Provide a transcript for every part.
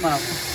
Vamos.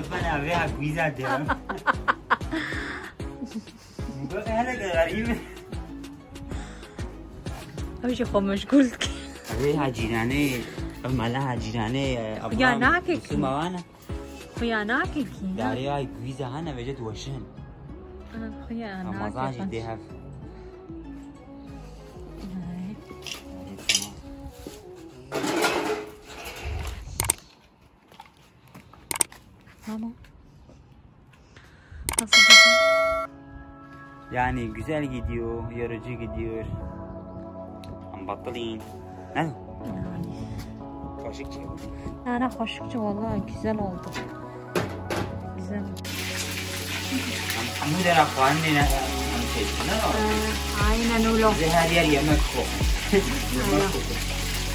مطمئن أبيها كويزة ده هذا غريب. أمشي خو مشغول أبيها جيراني مالها جيراني أبغى ناكك سما وأنا. خويا ناكك داريا كويزة هنا بجد وشن خويا ناكك مزاج ديها. Thank you. Tamam. Nasıl gidiyor? Yani güzel gidiyor, yarıcı gidiyor. Ambattalin. Ne? Kaşıkçı. Ne ne kaşıkçı vallahi güzel oldu. Güzel. Ama da rafanne ne? Aynen öyle. Bize her yer yemek kokuyor.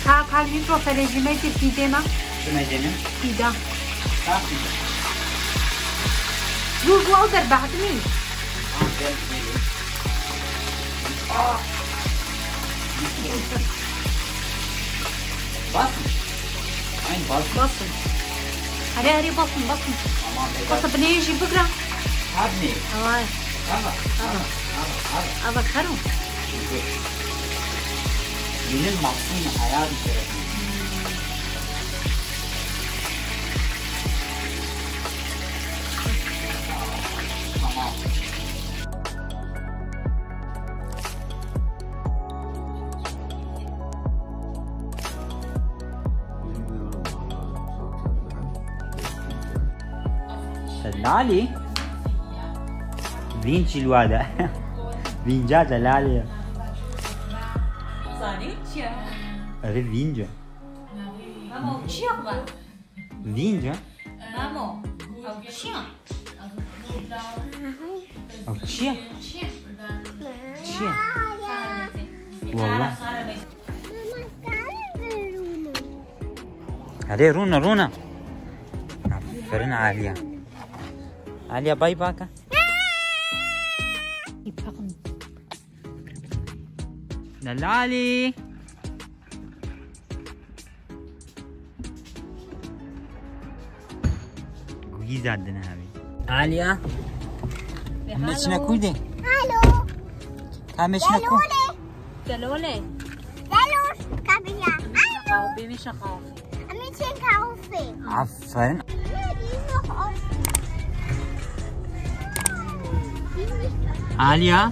Ha kalbim profilejime de pide mi? Pide mi? Pide. Ha pide. جوجو أو در بعد مين بطن بطن بطن هري هري بطن بطن بطن بكرة شدنا لالي فينشي الوادع فينجا لالي صانيتشا اري فينجا مامو شي أبغى فينجا مامو شي أو شي شي والله. هذه رونا رونا. نعم، فرن عالية. Alia, vai vaca. Lalali. Guiz adına abi. Alia. Amma içine koy de. Alo. Tam içine koy. Dalole. Dalol. Kabiya. Alo. A şakafı. Ama için kahve. Aferin. Alia?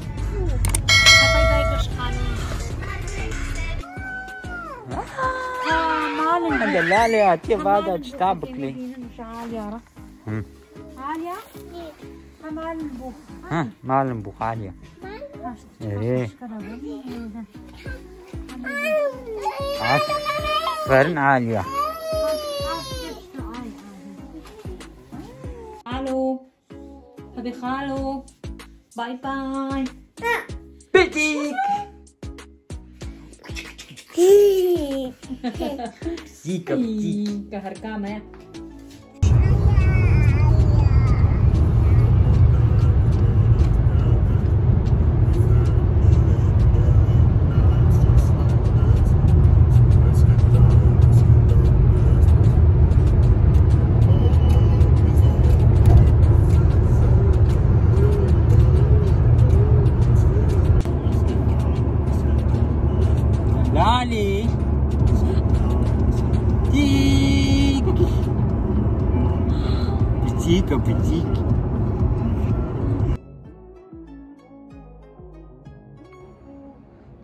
Alia, tia vada de tabacle. Alia? Alia? Alia? Hmm? Alia? Eh. Alia? Alia? Alia? Alia? Alia? Alia? Alia? Alia? Alia? Alia? Bye bye. Ah. Bitte. Sieg. Sieg. Sieg. Sieg. Sieg. Sieg. politique, politique.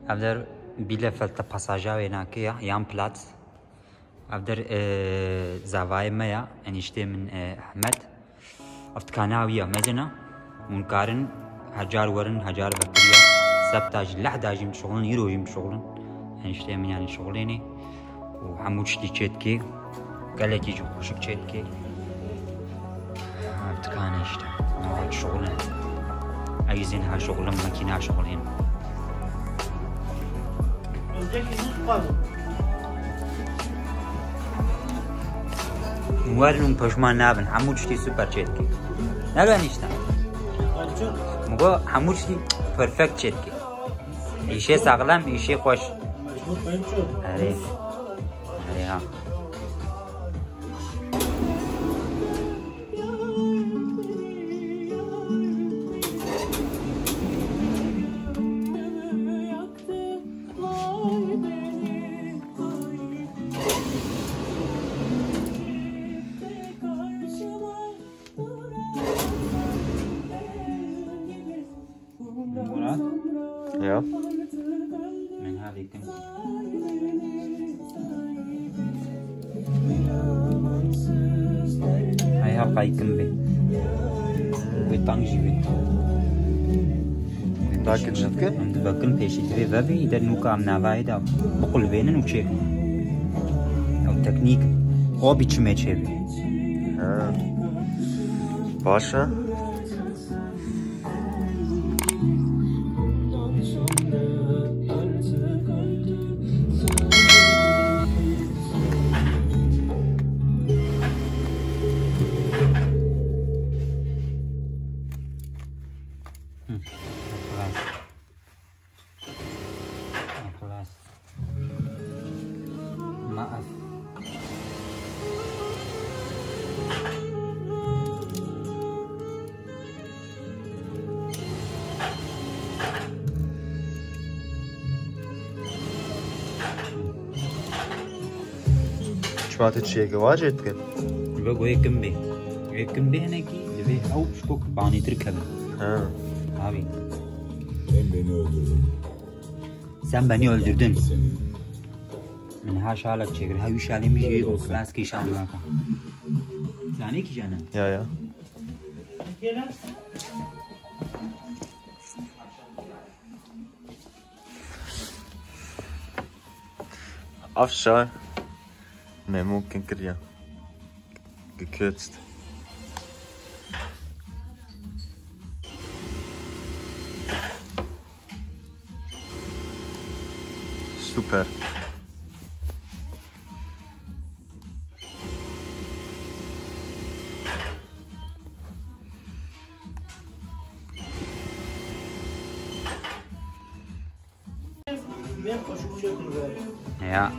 ئەدەر بیلەفەلتە پەساژاوێ ناکەیە یان پلات ئەدەر زاوایە مەیە ئەنیشتێ من ئەحمەد ئەفتکانناویە مەجنە مونکارن هەجار وەرن هەجار بەکرە سەبتاژ لە داژیم شغڵن هیرۆژیم شغڵن هەنیشتێ منیانی شغڵێنێ و هەموو شتی چێتکێ گەلێکی خۆشک چێتکێ. كان işte. وايد شغلة عايزينها شغلة ماكينها شغلين وارن پشمان نابن همو چشتی چید که کی. نگانیشتن مگو همو چشتی پرفکت چت کی. ایشه ساقلم، ایشه خوش. آره آره ها ya. Ben hallettim. Kaykın be. Ve tank gibi. Dakin şıkkı? Bakın peşitri ve bir de nuka amna vayda. Bu kulvenin uçek. O teknik. O biçime çevir. Başa. Čmáte či je gvážetke? بقوا هيك كمبي هيك كمبي هناك اللي أو شكوك باني تركبه Ha. Abi. Sen beni öldürdün. من ها شالك شكر هاي شالي مجي او كلاس كي شال معك يعني كي جانا Ya ya. Afschal. Memo Kenkria. Gekürzt. Super. Ja.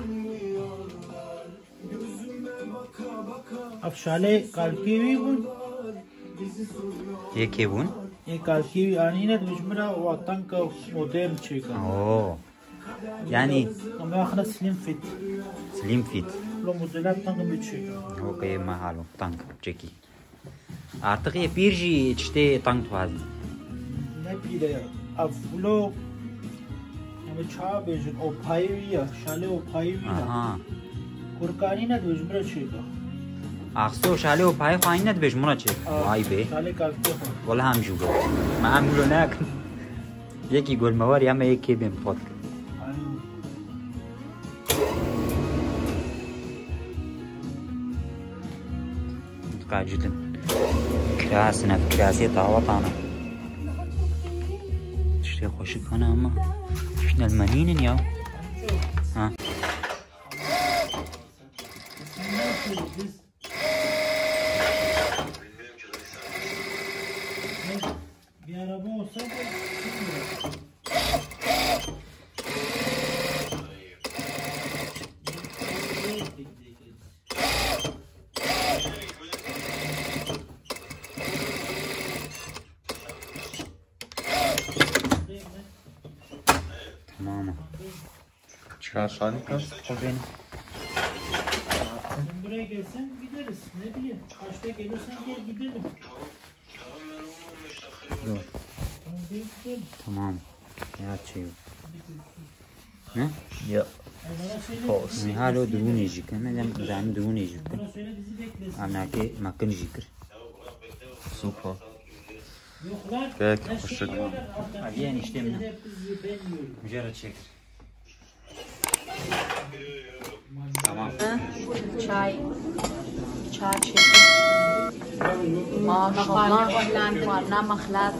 افشاله قلقیوی بود ye kebun این قلقیوی آنینه دجمرا و تنک مدرن چیکا Oo. Yani اما اخنا سلیم فیت slim fit. لو مدلات تنک میچیکا Okay mahalo tank çeki. Artık ye bir ji işte tank var. نپیده افلو اما چا بیجن او پایوی یا شاله او پایوی نا Aha. کرکانی نه دجمرا اخسو شالي و پای خواهی ند بیش مرا چه وای بی ولی هم جو گفت. ما هم گلو نکن. یکی گل موار یا ما یکی بیم خود کرد متقع جدا كراسنا في كراسي طاوطانا تشتي خوشك أنا اما. شفنا المنين يا ها؟ Tamam Çıkar Şanika. o benim Sen buraya gelsen gideriz. Ne bileyim. Kaçta gelirsen gel gidelim. Dur. Tamam gel gidelim. tamam ya şey ne Ya. Pause. mi halo durun yiyecek hemen ben durun yiyecek Bana söyle bizi beklesin. Anaki makın yiyecek Super. Peki, hoşça Hadi Abi yani işte çek. Tamam. Çay. Çay çekin. Maşallah. Ne mahlat.